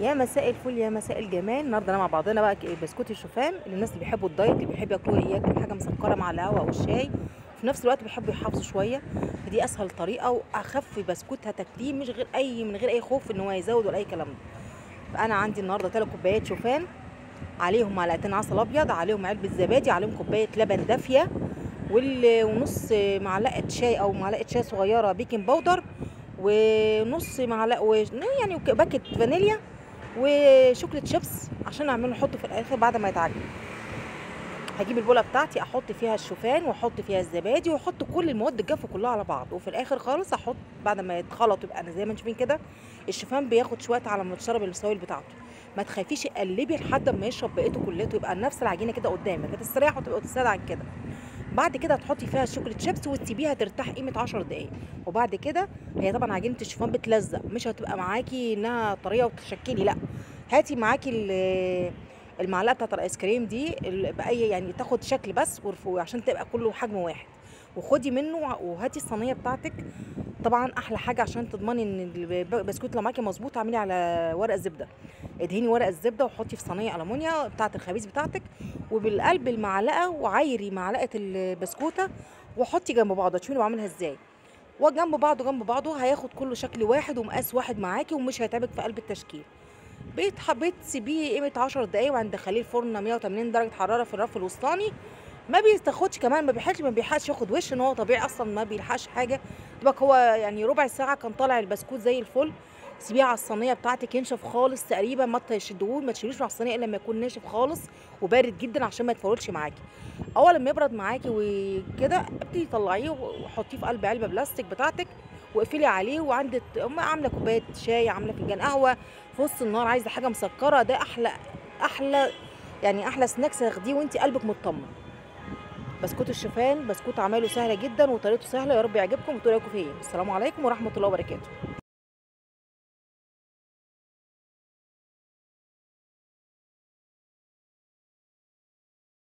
يا مساء الفل يا مساء الجمال. النهارده مع بعضنا بقى بسكوت الشوفان للناس اللي بيحبوا ال diet اللي بيحبوا ياكلوا ياكلوا حاجة مسكرة مع القهوة أو الشاي. وفي نفس الوقت بيحبوا يحافظوا شوية. فدي أسهل طريقة وأخف بسكوت هتاكليه مش غير أي من غير أي خوف إن هو يزود ولا أي كلام ده. فأنا عندي النهارده ثلاث كوبايات شوفان عليهم معلقتين عسل أبيض عليهم علبة زبادي عليهم كوباية لبن دافية ونص معلقة شاي أو معلقة شاي صغيرة baking powder ونص معلقه يعني باكت فانيليا و chocolate chips عشان أعمله نحطه في الآخر بعد ما يتعجن. هجيب البوله بتاعتي أحط فيها الشوفان وأحط فيها الزبادي وأحط كل المواد الجافة كلها على بعض. وفي الآخر خالص أحط بعد ما يتخلط يبقى أنا زي ما أنتم شايفين كده الشوفان بياخد شوية على ما تشرب السوائل بتاعته. ما تخافيش قلبي لحد ما يشرب بقيته كلته يبقى نفس العجينة كده قدامك. هتستريح وتبقى تستريح عن كده. بعد كده هتحطي فيها ال chocolate chips وتسيبيها ترتاح قيمة 10 دقائق وبعد كده هي طبعا عجينة الشوفان بتلزق مش هتبقى معاكي إنها طرية وتشكلي لأ. هاتي معاكي ال- المعلقة بتاعت الآيس كريم دي بأي يعني تاخد شكل بس ورفو عشان تبقى كله حجم واحد. وخدي منه وهاتي الصينية بتاعتك. طبعا أحلى حاجة عشان تضمني إن البسكوت لو معاكي مظبوط اعملي على ورق الزبدة. ادهني ورق الزبدة وحطي في صينية ألمونيا بتاعة الخبيز بتاعتك وبالقلب المعلقة وعايري معلقة البسكوتة وحطي جنب بعض. تشوفي بعملها إزاي. وجنب بعضه جنب بعضه هياخد كله شكل واحد ومقاس واحد معاكي ومش هيتعبك في قلب التشكيل. بيت حبيت تسيبيه قيمة 10 دقايق وبعدين تدخليه الفرن 180 درجة حرارة في الرف الوسطاني. ما بيتاخدش كمان ما بيحتاجش ما بيلحقش ياخد وش إن هو طبيعي أصلا ما بيلحقش حاجة. دوبك هو يعني ربع ساعة كان طالع البسكوت زي الفل. سيبيه على الصينية بتاعتك ينشف خالص تقريبا ما تشدهوش ما تشيلوش مع الصينية إلا لما يكون ناشف خالص وبارد جدا عشان ما يتفرولش معاكي. أول لما يبرد معاكي وكده ابتدي طلعيه وحطيه في قلب علبة بلاستيك بتاعتك واقفلي عليه وعندك عاملة كوباية شاي عاملة فنجان قهوة في وسط النهار عايزة حاجة مسكرة ده أحلى أحلى يعني أحلى سناكس تاخديه وانت قلبك مطمن. بسكوت الشوفان بسكوت عمايله سهلة جدا وطريقته سهلة يا رب يعجبكم رايكم فيه السلام عليكم ورحمة الله وبركاته.